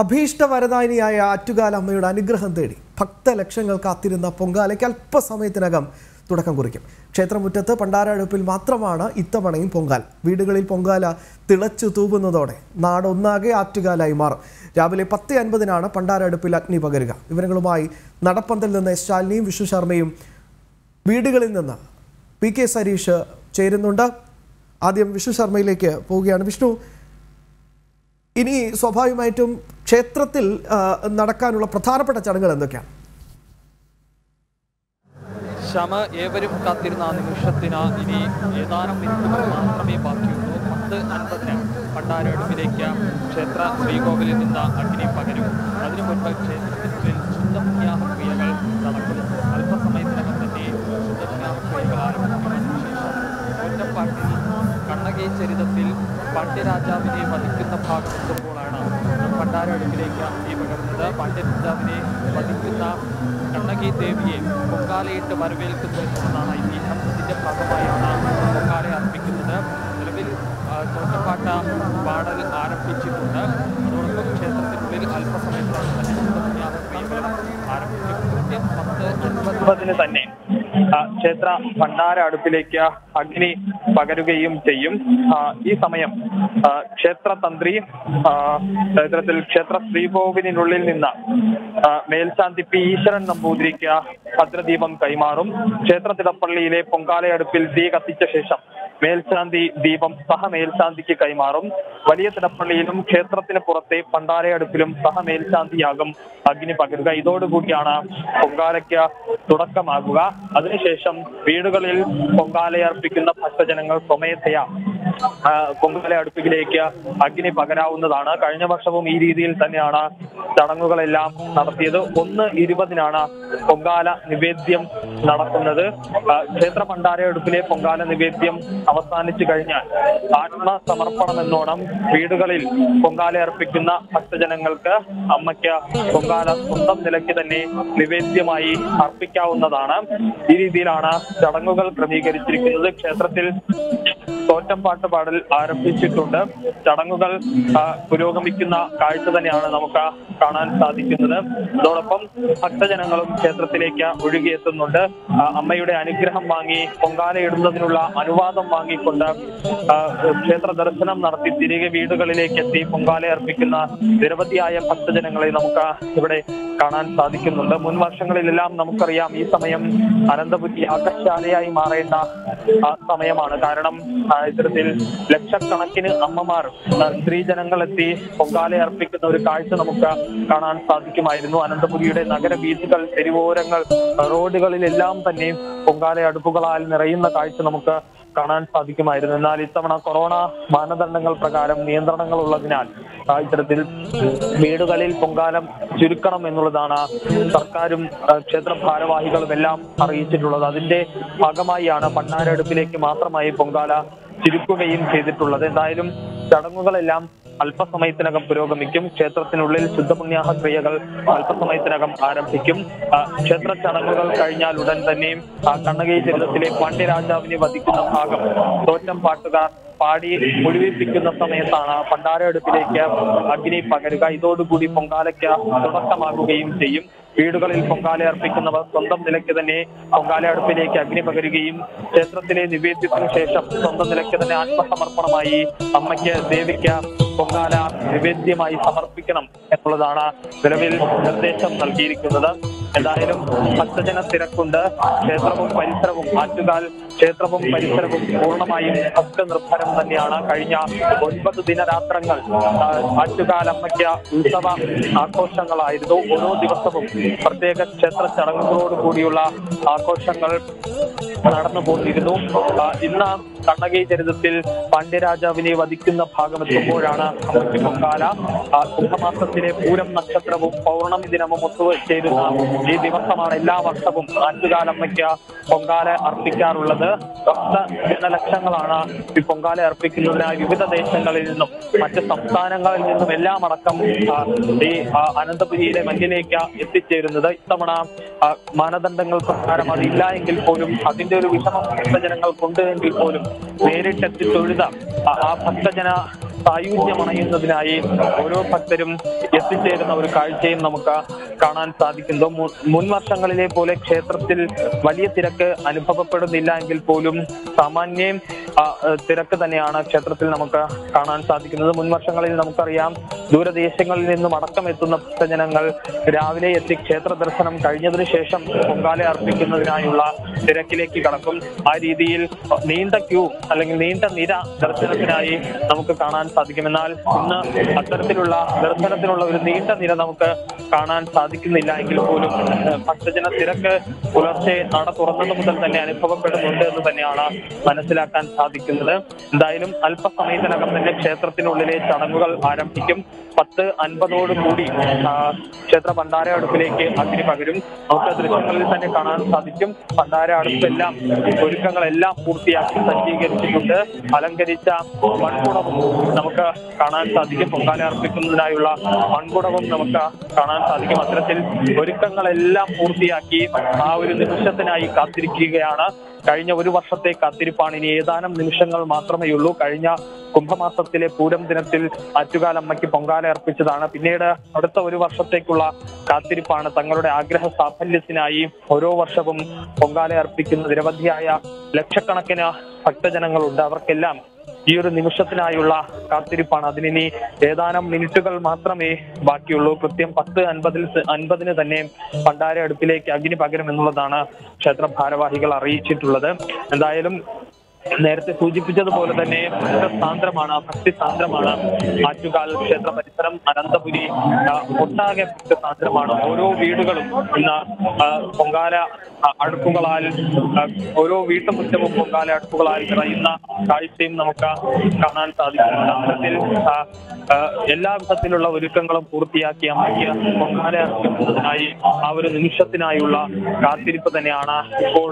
അഭീഷ്ടവരദായിനിയായ ആറ്റുകാല അമ്മയുടെ അനുഗ്രഹം തേടി ഭക്തലക്ഷങ്ങൾ കാത്തിരുന്ന പൊങ്കാലയ്ക്ക് അല്പസമയത്തിനകം തുടക്കം കുറിക്കും. ക്ഷേത്രമുറ്റത്ത് പണ്ടാരടുപ്പിൽ മാത്രമാണ് ഇത്തവണയും പൊങ്കാൽ. വീടുകളിൽ പൊങ്കാല തിളച്ചു തൂവുന്നതോടെ നാടൊന്നാകെ ആറ്റുകാലായി മാറും. രാവിലെ പത്ത് അൻപതിനാണ് പണ്ടാരടുപ്പിൽ അഗ്നി പകരുക. വിവരങ്ങളുമായി നടപ്പന്തൽ നിന്ന് എസ് ശാലിനിയും വിഷ്ണു ശർമ്മയും വീടുകളിൽ നിന്ന് പി കെ സരീഷ് ചേരുന്നുണ്ട്. ആദ്യം വിഷ്ണു ശർമ്മയിലേക്ക് പോവുകയാണ്. വിഷ്ണു ഇനി സ്വാഭാവികമായിട്ടും ക്ഷേത്രത്തിൽ നടക്കാനുള്ള പ്രധാനപ്പെട്ട ചടങ്ങുകൾ എന്തൊക്കെയാണ്? ക്ഷമ ഏവരും കാത്തിരുന്ന നിമിഷത്തിന് ഇനി ഏതാനും മിനിറ്റുകൾ മാത്രമേ ബാക്കിയുള്ളൂ. പത്ത് അൻപതിന് പണ്ടാരടുപ്പിലേക്ക് ക്ഷേത്ര ശ്രീകോവിലിൽ നിന്ന് അഗ്നി പകരും. അതിനു മുൻപ് ക്ഷേത്രത്തിനുള്ളിൽ ക്രിയകൾ നടക്കുന്നു അല്പസമയത്തിനകം തന്നെ ശുദ്ധപുണ്യാഹക്രിയകൾ ആരംഭിക്കുന്നതിന് ശേഷം ഒറ്റപ്പാട്ടിൽ കണ്ണകി ചരിതത്തിൽ പാണ്ഡ്യരാജാവിനെ വധിക്കുന്ന ഭാഗം എത്തുമ്പോഴാണ് പണ്ടാരടുപ്പിലേക്ക് ഈ പകർന്നത് പാണ്ഡ്യരാജാവിനെ വധിക്കുന്ന കണ്ണകി ദേവിയെ പൊങ്കാലയിട്ട് വരവേൽക്കുന്നു എന്നതാണ് ഐതിഹ്യം ഇതിന്റെ ഭാഗമായാണ് പൊങ്കാല അർപ്പിക്കുന്നത്. നിലവിൽ തോട്ടപ്പാട്ട പാടൽ ആരംഭിച്ചിട്ടുണ്ട്. അതോടൊപ്പം ക്ഷേത്രത്തിനുള്ളിൽ അല്പസമയത്താണ് തന്നെ ആരംഭിക്കും. കൃത്യം പത്ത് അൻപതിന് തന്നെ. ക്ഷേത്ര ഭണ്ഡാര അടുപ്പിലേക്ക് അഗ്നി പകരുകയും ചെയ്യും. ഈ സമയം ക്ഷേത്ര തന്ത്രി ചരിത്രത്തിൽ ക്ഷേത്ര ശ്രീകോവിലിനുള്ളിൽ നിന്ന് മേൽശാന്തി പി ഈശ്വരൻ നമ്പൂതിരിക്ക് ഭദ്രദീപം കൈമാറും. ക്ഷേത്ര തിടപ്പള്ളിയിലെ പൊങ്കാലയടുപ്പിൽ തീ കത്തിച്ച ശേഷം മേൽശാന്തി ദീപം സഹമേൽശാന്തിക്ക് കൈമാറും. വലിയ തിടപ്പള്ളിയിലും ക്ഷേത്രത്തിന് പുറത്തെ പണ്ടാരയടുപ്പിലും സഹ മേൽശാന്തിയാകും അഗ്നി പകരുക. ഇതോടുകൂടിയാണ് പൊങ്കാലയ്ക്ക് തുടക്കമാകുക. അതിനുശേഷം വീടുകളിൽ പൊങ്കാലയർപ്പിക്കുന്ന ഭക്തജനങ്ങൾ സ്വമേധയാ പൊങ്കാല അടുപ്പിലേക്ക് അഗ്നി പകരാവുന്നതാണ്. കഴിഞ്ഞ വർഷവും ഈ രീതിയിൽ തന്നെയാണ് ചടങ്ങുകളെല്ലാം നടത്തിയത്. ഒന്ന് ഇരുപതിനാണ് പൊങ്കാല നിവേദ്യം നടക്കുന്നത്. ക്ഷേത്ര പണ്ടാരയടുപ്പിലെ പൊങ്കാല നിവേദ്യം അവസാനിച്ചു കഴിഞ്ഞാൽ ആത്മസമർപ്പണം എന്നോണം വീടുകളിൽ പൊങ്കാല അർപ്പിക്കുന്ന ഭക്തജനങ്ങൾക്ക് അമ്മയ്ക്ക് പൊങ്കാല സ്വന്തം നിലയ്ക്ക് തന്നെ നിവേദ്യമായി അർപ്പിക്കാവുന്നതാണ്. ഈ രീതിയിലാണ് ചടങ്ങുകൾ ക്രമീകരിച്ചിരിക്കുന്നത്. ക്ഷേത്രത്തിൽ തോറ്റംപാട്ട് പാടൽ ആരംഭിച്ചിട്ടുണ്ട്. ചടങ്ങുകൾ പുരോഗമിക്കുന്ന കാഴ്ച തന്നെയാണ് നമുക്ക് കാണാൻ സാധിക്കുന്നത്. അതോടൊപ്പം ഭക്തജനങ്ങളും ക്ഷേത്രത്തിലേക്ക് ഒഴുകിയെത്തുന്നുണ്ട്. അമ്മയുടെ അനുഗ്രഹം വാങ്ങി പൊങ്കാലയിടുന്നതിനുള്ള അനുവാദം വാങ്ങിക്കൊണ്ട് ക്ഷേത്ര ദർശനം നടത്തി തിരികെ വീടുകളിലേക്ക് എത്തി പൊങ്കാല അർപ്പിക്കുന്ന നിരവധിയായ ഭക്തജനങ്ങളെ നമുക്ക് ഇവിടെ കാണാൻ സാധിക്കുന്നുണ്ട്. മുൻ വർഷങ്ങളിലെല്ലാം നമുക്കറിയാം ഈ സമയം അനന്തപുരി ആകശാലയായി മാറേണ്ട സമയമാണ്. കാരണം ഇത്തരത്തിൽ ലക്ഷക്കണക്കിന് അമ്മമാർ സ്ത്രീജനങ്ങളെത്തി പൊങ്കാല അർപ്പിക്കുന്ന ഒരു കാഴ്ച നമുക്ക് കാണാൻ സാധിക്കുമായിരുന്നു. അനന്തപുരിയുടെ നഗരവീഥികൾ തെരുവോരങ്ങൾ റോഡുകളിലെല്ലാം തന്നെയും പൊങ്കാല അടുപ്പുകളാൽ നിറയുന്ന കാഴ്ച നമുക്ക് കാണാൻ സാധിക്കുമായിരുന്നു. എന്നാൽ ഇത്തവണ കൊറോണ മാനദണ്ഡങ്ങൾ പ്രകാരം നിയന്ത്രണങ്ങൾ ഉള്ളതിനാൽ ഇത്തരത്തിൽ വീടുകളിൽ പൊങ്കാലം ചുരുക്കണം എന്നുള്ളതാണ് സർക്കാരും ക്ഷേത്ര ഭാരവാഹികളും എല്ലാം അറിയിച്ചിട്ടുള്ളത്. അതിന്റെ ഭാഗമായാണ് പണ്ണാരടുപ്പിലേക്ക് മാത്രമായി പൊങ്കാല ചുരുക്കുകയും ചെയ്തിട്ടുള്ളത്. എന്തായാലും ചടങ്ങുകളെല്ലാം അല്പസമയത്തിനകം പുരോഗമിക്കും. ക്ഷേത്രത്തിനുള്ളിൽ ശുദ്ധപുണ്യാഹ ക്രിയകൾ അല്പസമയത്തിനകം ആരംഭിക്കും. ക്ഷേത്ര ചടങ്ങുകൾ കഴിഞ്ഞാൽ ഉടൻ തന്നെയും കണ്ണകി ചരിതത്തിലെ പാണ്ഡ്യരാജാവിനെ വധിക്കുന്ന ഭാഗം തോറ്റം പാട്ടുകാർ പാടി മുഴുവിപ്പിക്കുന്ന സമയത്താണ് പണ്ടാരടുപ്പിലേക്ക് അഗ്നി പകരുക. ഇതോടുകൂടി പൊങ്കാലയ്ക്ക് തുടക്കമാകുകയും ചെയ്യും. വീടുകളിൽ പൊങ്കാല അർപ്പിക്കുന്നവർ സ്വന്തം നിലയ്ക്ക് തന്നെ പൊങ്കാല അടുപ്പിലേക്ക് അഗ്നി പകരുകയും ക്ഷേത്രത്തിലെ നിവേദ്യത്തിനു ശേഷം സ്വന്തം നിലയ്ക്ക് തന്നെ ആത്മസമർപ്പണമായി അമ്മയ്ക്ക് ദേവിക്ക് പൊങ്കാല നിവേദ്യമായി സമർപ്പിക്കണം. എന്നുള്ളതാണ് നിലവിൽ നിർദ്ദേശം നൽകിയിരിക്കുന്നത്. എന്തായാലും ഭക്തജന തിരക്കുണ്ട്. ക്ഷേത്രവും പരിസരവും ആറ്റുകാൽ ക്ഷേത്രവും പരിസരവും പൂർണമായും ഭക്തനിർഭരം തന്നെയാണ്. കഴിഞ്ഞ ഒൻപത് ദിനരാത്രങ്ങൾ ആറ്റുകാൽ അമ്മയ്ക്ക് ഉത്സവ ആഘോഷങ്ങളായിരുന്നു. ഓരോ ദിവസവും പ്രത്യേക ക്ഷേത്ര ചടങ്ങുകളോട് കൂടിയുള്ള ആഘോഷങ്ങൾ നടന്നു പോന്നിരുന്നു ഇന്ന് കണ്ണകി ചരിതത്തിൽ പാണ്ഡ്യരാജാവിനെ വധിക്കുന്ന ഭാഗം എത്തുമ്പോഴാണ് അമ്മയ്ക്ക് പൊങ്കാല കുംഭമാസത്തിലെ പൂരം നക്ഷത്രവും പൗർണമി ദിനവും ഒത്തുചേരുന്ന ഈ ദിവസമാണ് എല്ലാ വർഷവും ആറ്റുകാലമ്മയ്ക്ക് പൊങ്കാല അർപ്പിക്കാറുള്ളത്. ഭക്ത ജനലക്ഷങ്ങളാണ് ഈ പൊങ്കാല അർപ്പിക്കുന്നതിനായി വിവിധ ദേശങ്ങളിൽ നിന്നും മറ്റ് സംസ്ഥാനങ്ങളിൽ നിന്നും എല്ലാം അടക്കം ഈ അനന്തപുരിയിലെ മഞ്ഞിലേക്ക് എത്തിച്ചേരുന്നത്. ഇത്തവണ മാനദണ്ഡങ്ങൾ പ്രകാരം അതില്ല എങ്കിൽ പോലും അതിന്റെ ഒരു വിഷമം ഭക്തജനങ്ങൾക്കുണ്ട് എങ്കിൽ പോലും നേരിട്ടെത്തി തൊഴുത ആ ഭക്തജന സായുജ്യമണയുന്നതിനായി ഓരോ ഭക്തരും എത്തിച്ചേരുന്ന ഒരു കാഴ്ചയും നമുക്ക് കാണാൻ സാധിക്കുന്നു. മുൻ വർഷങ്ങളിലെ പോലെ ക്ഷേത്രത്തിൽ വലിയ തിരക്ക് അനുഭവപ്പെടുന്നില്ല എങ്കിൽ പോലും സാമാന്യം തിരക്ക് തന്നെയാണ് ക്ഷേത്രത്തിൽ നമുക്ക് കാണാൻ സാധിക്കുന്നത്. മുൻ വർഷങ്ങളിൽ നമുക്കറിയാം ദൂരദേശങ്ങളിൽ നിന്നും അടക്കം എത്തുന്ന ഭക്തജനങ്ങൾ രാവിലെ എത്തി ക്ഷേത്ര ദർശനം കഴിഞ്ഞതിന് ശേഷം പൊങ്കാല അർപ്പിക്കുന്നതിനായുള്ള തിരക്കിലേക്ക് കടക്കും. ആ രീതിയിൽ നീണ്ട ക്യൂ അല്ലെങ്കിൽ നീണ്ട നിര ദർശനത്തിനായി നമുക്ക് കാണാൻ സാധിക്കും. എന്നാൽ ഇന്ന് അത്തരത്തിലുള്ള ദർശനത്തിനുള്ള ഒരു നീണ്ട നിര നമുക്ക് കാണാൻ സാധിക്കുന്നില്ല എങ്കിൽ പോലും ഭക്തജന തിരക്ക് പുലർച്ചെ നട തുറന്നത് മുതൽ തന്നെ അനുഭവപ്പെടുന്നുണ്ട് എന്ന് തന്നെയാണ് മനസ്സിലാക്കാൻ സാധിക്കുന്നത്. എന്തായാലും അല്പസമയത്തിനകം തന്നെ ക്ഷേത്രത്തിനുള്ളിലെ ചടങ്ങുകൾ ആരംഭിക്കും. പത്ത് അൻപതോട് കൂടി ക്ഷേത്ര ഭണ്ഡാര അടുപ്പിലേക്ക് അഗ്നി പകരും. നമുക്ക് ദൃശ്യങ്ങളിൽ തന്നെ കാണാൻ സാധിക്കും. ഭണ്ഡാര അടുപ്പെല്ലാം ഒരുക്കങ്ങളെല്ലാം പൂർത്തിയാക്കി സജ്ജീകരിച്ചിട്ടുണ്ട്. അലങ്കരിച്ച മൺകുടവും നമുക്ക് കാണാൻ സാധിക്കും. പൊങ്കാല അർപ്പിക്കുന്നതിനായുള്ള മൺകുടവും നമുക്ക് കാണാൻ സാധിക്കും. അത്തരത്തിൽ ഒരുക്കങ്ങളെല്ലാം പൂർത്തിയാക്കി ആ ഒരു നിമിഷത്തിനായി കാത്തിരിക്കുകയാണ്. കഴിഞ്ഞ ഒരു വർഷത്തെ കാത്തിരിപ്പാണ്. ഇനി ഏതാനും നിമിഷങ്ങൾ മാത്രമേ ഉള്ളൂ. കഴിഞ്ഞ കുംഭമാസത്തിലെ പൂരം ദിനത്തിൽ ആറ്റുകാലമ്മയ്ക്ക് പൊങ്കാല അർപ്പിച്ചതാണ്. പിന്നീട് അടുത്ത ഒരു വർഷത്തേക്കുള്ള കാത്തിരിപ്പാണ്. തങ്ങളുടെ ആഗ്രഹ സാഫല്യത്തിനായി ഓരോ വർഷവും പൊങ്കാല അർപ്പിക്കുന്ന നിരവധിയായ ലക്ഷക്കണക്കിന് ഭക്തജനങ്ങളുണ്ട്. അവർക്കെല്ലാം ഈ ഒരു നിമിഷത്തിനായുള്ള കാത്തിരിപ്പാണ്. അതിനി ഏതാനും മിനിറ്റുകൾ മാത്രമേ ബാക്കിയുള്ളൂ. കൃത്യം പത്ത് അൻപതിൽ അൻപതിന് തന്നെ പണ്ടാര അടുപ്പിലേക്ക് അഗ്നി പകരുമെന്നുള്ളതാണ് ക്ഷേത്ര ഭാരവാഹികൾ അറിയിച്ചിട്ടുള്ളത്. എന്തായാലും നേരത്തെ സൂചിപ്പിച്ചതുപോലെ തന്നെ ഭക്തസാന്ദ്രമാണ് ഭക്തിസാന്ദ്രമാണ് ആറ്റുകാൽ ക്ഷേത്ര പരിസരം അനന്തപുരി ഒട്ടാകെ ഭക്തസാന്ദ്രമാണ് ഓരോ വീടുകളും ഇന്ന് പൊങ്കാല അടുക്കുകളാൽ വീട്ടു ഓരോ വീട്ടുമുറ്റവും പൊങ്കാല അടുക്കുകളാൽ നിറയുന്ന കാഴ്ചയും നമുക്ക് കാണാൻ സാധിക്കുന്നുണ്ട് അത്തരത്തിൽ എല്ലാ വിധത്തിലുള്ള ഒരുക്കങ്ങളും പൂർത്തിയാക്കി അമ്മയ്ക്ക് പൊങ്കാല അർപ്പിക്കുന്നതിനായി ആ ഒരു നിമിഷത്തിനായുള്ള കാത്തിരിപ്പ് തന്നെയാണ് ഇപ്പോൾ